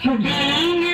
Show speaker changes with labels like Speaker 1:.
Speaker 1: Today